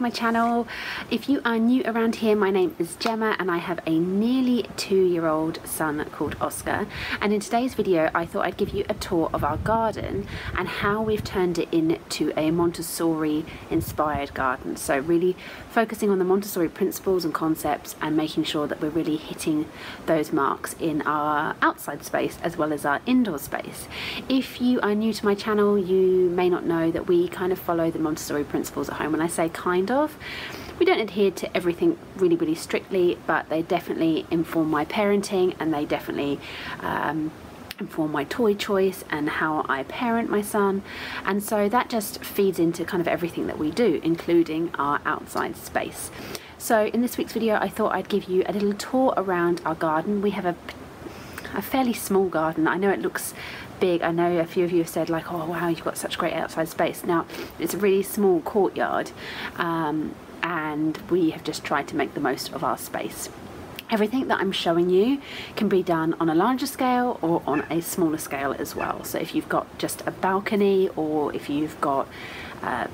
to my channel. If you are new around here, my name is Gemma and I have a nearly two-year-old son called Oscar. And in today's video, I thought I'd give you a tour of our garden and how we've turned it into a Montessori inspired garden. So really focusing on the Montessori principles and concepts and making sure that we're really hitting those marks in our outside space as well as our indoor space. If you are new to my channel, you may not know that we kind of follow the Montessori principles at home. When I say kind of, we don't adhere to everything really, really strictly, but they definitely inform my parenting and they definitely um, inform my toy choice and how I parent my son. And so that just feeds into kind of everything that we do, including our outside space. So in this week's video, I thought I'd give you a little tour around our garden. We have a, a fairly small garden. I know it looks big. I know a few of you have said like, oh wow, you've got such great outside space. Now, it's a really small courtyard um, and we have just tried to make the most of our space. Everything that I'm showing you can be done on a larger scale or on a smaller scale as well. So if you've got just a balcony or if you've got uh,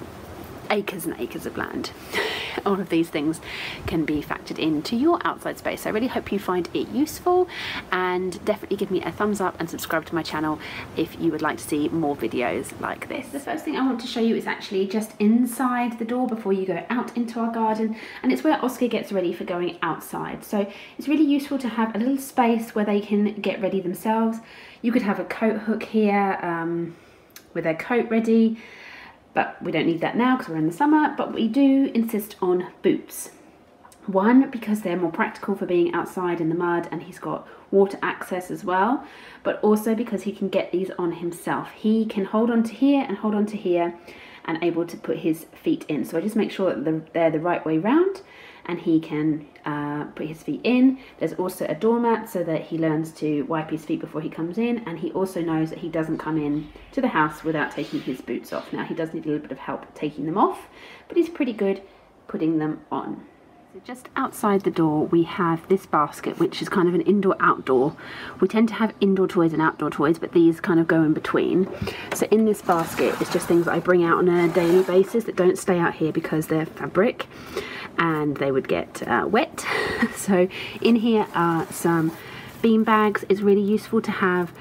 acres and acres of land. all of these things can be factored into your outside space. I really hope you find it useful and definitely give me a thumbs up and subscribe to my channel if you would like to see more videos like this. The first thing I want to show you is actually just inside the door before you go out into our garden and it's where Oscar gets ready for going outside. So it's really useful to have a little space where they can get ready themselves. You could have a coat hook here um, with their coat ready but we don't need that now because we're in the summer, but we do insist on boots. One, because they're more practical for being outside in the mud and he's got water access as well, but also because he can get these on himself. He can hold on to here and hold on to here and able to put his feet in. So I just make sure that they're the right way round and he can uh, put his feet in. There's also a doormat so that he learns to wipe his feet before he comes in and he also knows that he doesn't come in to the house without taking his boots off. Now he does need a little bit of help taking them off but he's pretty good putting them on. Just outside the door we have this basket which is kind of an indoor outdoor. We tend to have indoor toys and outdoor toys but these kind of go in between. So in this basket is just things that I bring out on a daily basis that don't stay out here because they're fabric and they would get uh, wet. so in here are some bean bags. It's really useful to have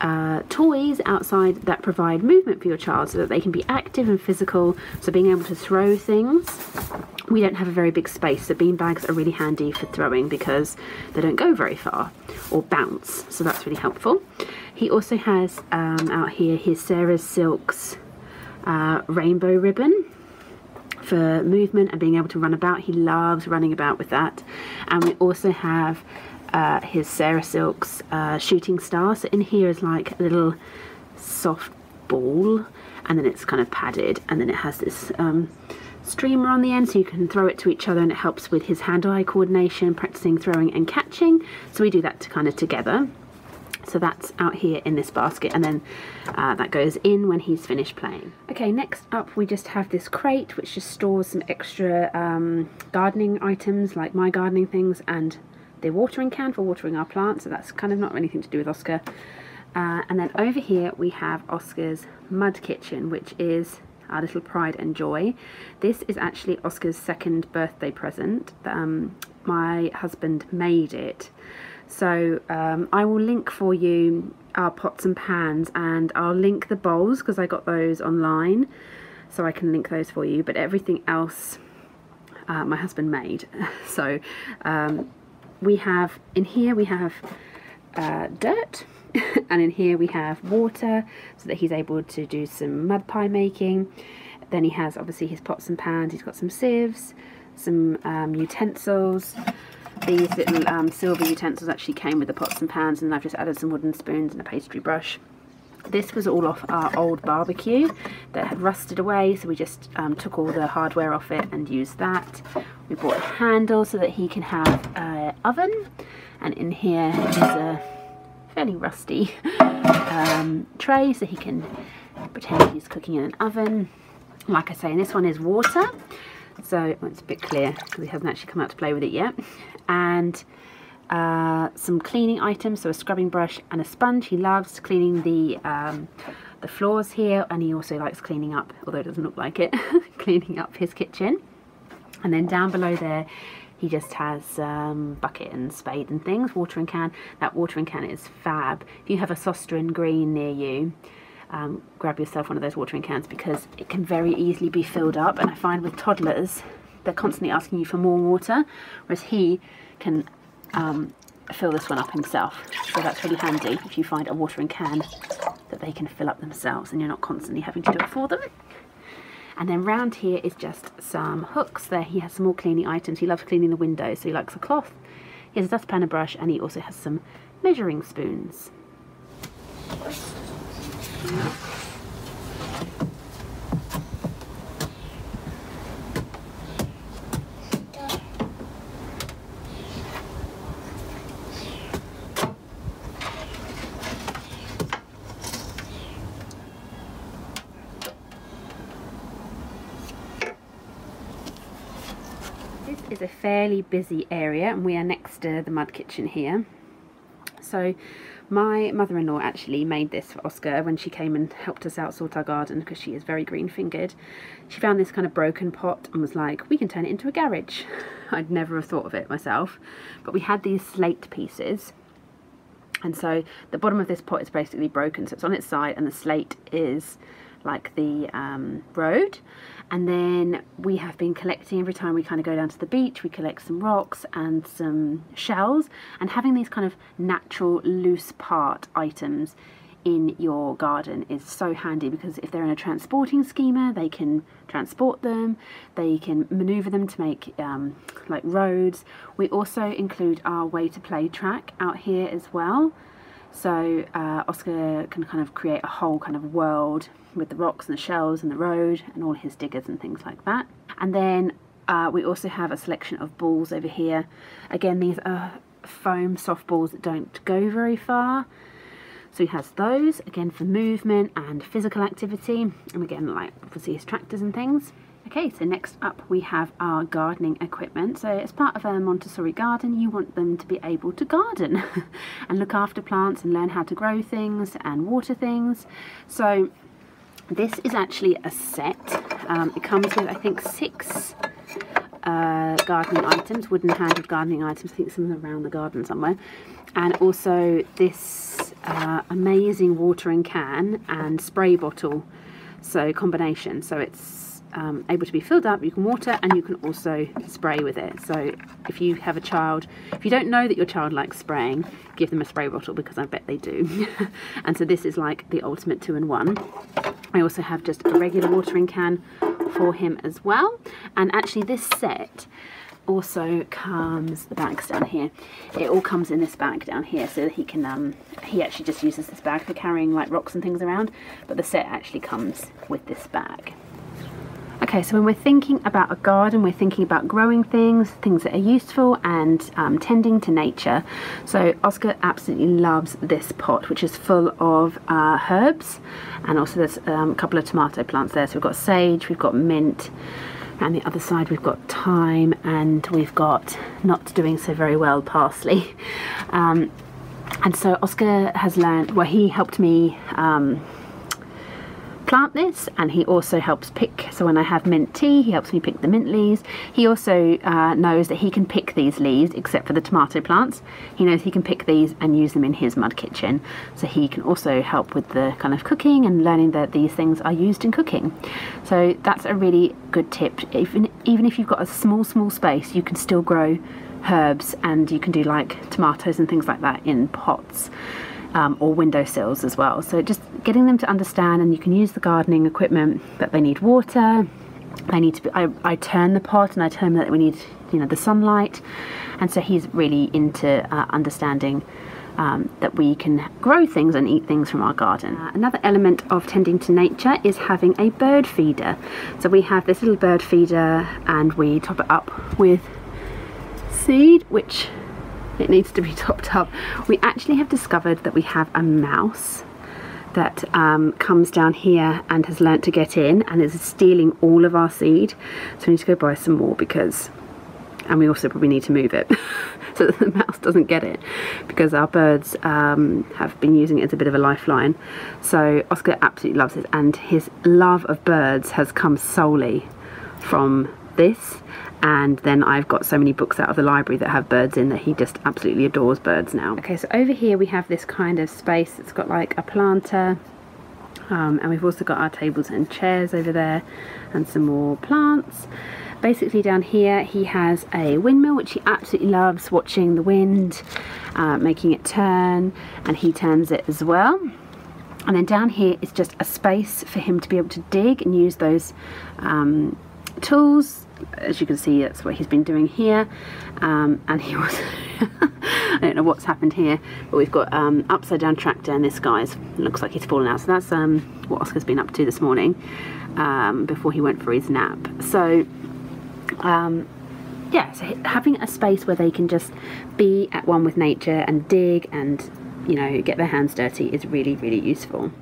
uh, toys outside that provide movement for your child so that they can be active and physical. So being able to throw things. We don't have a very big space, so bean bags are really handy for throwing because they don't go very far or bounce. So that's really helpful. He also has um, out here his Sarah's Silks uh, rainbow ribbon for movement and being able to run about. He loves running about with that. And we also have uh, his Sarah Silks uh, shooting star. So in here is like a little soft ball and then it's kind of padded and then it has this um, streamer on the end so you can throw it to each other and it helps with his hand-eye coordination, practicing throwing and catching. So we do that to kind of together. So that's out here in this basket and then uh, that goes in when he's finished playing. Okay, next up we just have this crate which just stores some extra um, gardening items like my gardening things and the watering can for watering our plants. So that's kind of not anything to do with Oscar. Uh, and then over here we have Oscar's mud kitchen which is our little pride and joy. This is actually Oscar's second birthday present. Um, my husband made it. So um, I will link for you our pots and pans and I'll link the bowls because I got those online so I can link those for you but everything else uh, my husband made so um, we have in here we have uh, dirt and in here we have water so that he's able to do some mud pie making then he has obviously his pots and pans he's got some sieves some um, utensils these little um, silver utensils actually came with the pots and pans and I've just added some wooden spoons and a pastry brush. This was all off our old barbecue that had rusted away so we just um, took all the hardware off it and used that. We bought a handle so that he can have an oven and in here is a fairly rusty um, tray so he can pretend he's cooking in an oven. Like I say, and this one is water. So it's a bit clear because he hasn't actually come out to play with it yet. And uh, some cleaning items so a scrubbing brush and a sponge. He loves cleaning the um, the floors here and he also likes cleaning up although it doesn't look like it cleaning up his kitchen. And then down below there, he just has um, bucket and spade and things, watering can. That watering can is fab. If you have a Søstrene Grene near you, um, grab yourself one of those watering cans because it can very easily be filled up. And I find with toddlers, they're constantly asking you for more water, whereas he can um, fill this one up himself. So that's really handy if you find a watering can that they can fill up themselves and you're not constantly having to do it for them. And then round here is just some hooks. There he has some more cleaning items. He loves cleaning the windows, so he likes a cloth. He has a dustpan, and brush, and he also has some measuring spoons. Is a fairly busy area and we are next to the mud kitchen here. So my mother-in-law actually made this for Oscar when she came and helped us out sort our garden because she is very green fingered. She found this kind of broken pot and was like, we can turn it into a garage. I'd never have thought of it myself. But we had these slate pieces and so the bottom of this pot is basically broken so it's on its side and the slate is like the um, road. And then we have been collecting every time we kind of go down to the beach we collect some rocks and some shells. And having these kind of natural loose part items in your garden is so handy because if they're in a transporting schema they can transport them. They can maneuver them to make um, like roads. We also include our way to play track out here as well so uh, Oscar can kind of create a whole kind of world with the rocks and the shells and the road and all his diggers and things like that. And then uh, we also have a selection of balls over here. Again, these are foam soft balls that don't go very far. So he has those, again for movement and physical activity. And again, like obviously his tractors and things. Okay, so next up we have our gardening equipment. So as part of a Montessori garden, you want them to be able to garden and look after plants and learn how to grow things and water things. So this is actually a set. Um, it comes with, I think, six uh, gardening items, wooden handled gardening items. I think some of them around the garden somewhere. And also this uh, amazing watering can and spray bottle. So combination. So it's um, able to be filled up, you can water and you can also spray with it. So if you have a child, if you don't know that your child likes spraying, give them a spray bottle because I bet they do. and so this is like the ultimate two-in-one. I also have just a regular watering can for him as well. And actually this set also comes the bags down here it all comes in this bag down here so that he can um he actually just uses this bag for carrying like rocks and things around but the set actually comes with this bag Okay, so when we're thinking about a garden, we're thinking about growing things, things that are useful and um, tending to nature. So Oscar absolutely loves this pot, which is full of uh, herbs. And also there's um, a couple of tomato plants there. So we've got sage, we've got mint, and the other side we've got thyme, and we've got, not doing so very well, parsley. Um, and so Oscar has learned, well, he helped me um, plant this and he also helps pick so when I have mint tea he helps me pick the mint leaves. He also uh, knows that he can pick these leaves except for the tomato plants. He knows he can pick these and use them in his mud kitchen. So he can also help with the kind of cooking and learning that these things are used in cooking. So that's a really good tip. Even even if you've got a small small space you can still grow herbs and you can do like tomatoes and things like that in pots um, or windowsills as well. So just getting them to understand and you can use the gardening equipment that they need water, they need to be, I, I turn the pot and I tell him that we need you know the sunlight and so he's really into uh, understanding um, that we can grow things and eat things from our garden. Uh, another element of tending to nature is having a bird feeder. So we have this little bird feeder and we top it up with seed which it needs to be topped up. We actually have discovered that we have a mouse that um, comes down here and has learnt to get in and is stealing all of our seed. So we need to go buy some more because, and we also probably need to move it so that the mouse doesn't get it because our birds um, have been using it as a bit of a lifeline. So Oscar absolutely loves it and his love of birds has come solely from this and then I've got so many books out of the library that have birds in that he just absolutely adores birds now. Okay, so over here we have this kind of space that's got like a planter um, and we've also got our tables and chairs over there and some more plants. Basically down here he has a windmill which he absolutely loves watching the wind, uh, making it turn and he turns it as well. And then down here is just a space for him to be able to dig and use those um, tools as you can see that's what he's been doing here. Um, and he was I don't know what's happened here but we've got um, upside down tractor and this guy's. Looks like he's fallen out. So that's um, what Oscar's been up to this morning um, before he went for his nap. So um, yeah so having a space where they can just be at one with nature and dig and you know get their hands dirty is really really useful.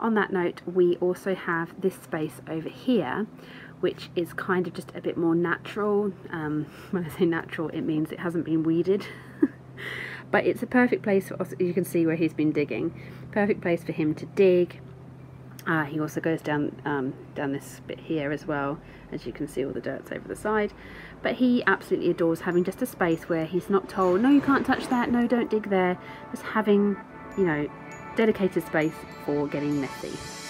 On that note we also have this space over here which is kind of just a bit more natural. Um, when I say natural, it means it hasn't been weeded. but it's a perfect place, for, us you can see where he's been digging, perfect place for him to dig. Uh, he also goes down um, down this bit here as well, as you can see all the dirt's over the side. But he absolutely adores having just a space where he's not told, no you can't touch that, no don't dig there. Just having, you know, dedicated space for getting messy.